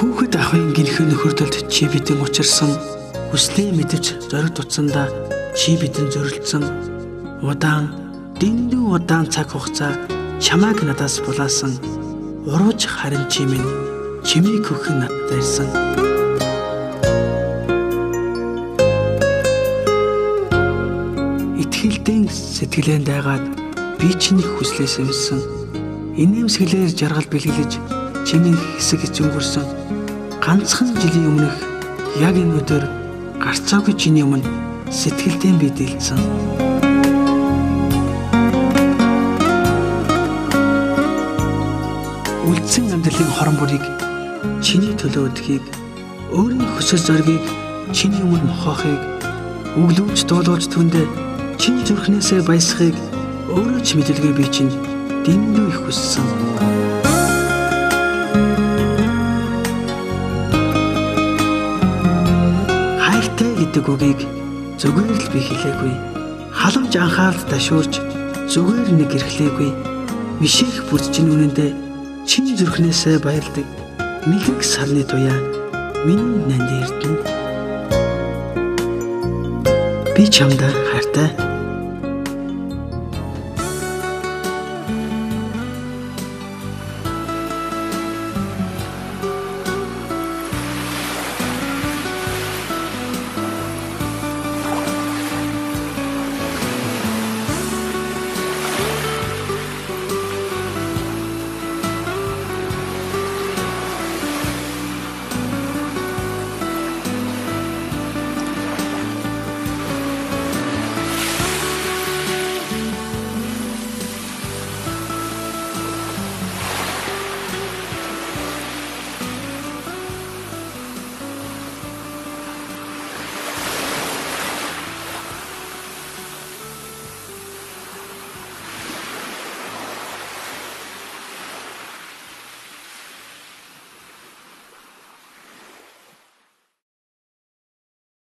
Хүүхэд ахын гинхэн нөхөрдөлд чи бидэн учирсан. Хүслээ мэдэж зориг тутсандаа чи бидэн зөрөлдсөн удаан дэндүү удаан цаг хугацаа чамааг надаас булаасан. Урууж харин чи минь чимийг хөхөн надад ирсэн итгэлдэн сэтгэлээнд дайгаад би чиний хүслээс юмсан инээмсэглэр жаргал бэлгэлж чиний хэсэг эц өнгөрсөн ганцхан жилийн өмнөх яг энэ өдөр гарцаагүй чиний өмнө сэтгэлдээ би дэлцэн үлдсэн амьдралын хорон бүрийг чиний төлөө өдөхийг өөрийн хүсэл зоригийг чиний өмнө мохоохыг өглөөж дуулуулж түндэ чиний зүрхнээсээ баясахыг өөрөө ч мэдэлгүй би чинь дэндүү их хүссэн. Хайртай гэдэг үгийг зүгээр л би хэлээгүй. Халамж анхаарал ташуурч зүгээр нэг эрхлээгүй. Миших бүрдчин үнэндээ чин зүрхнээсээ баярдаг. Михэг сарны туяа миний нанд эрдэнэ. Би чамда хайртай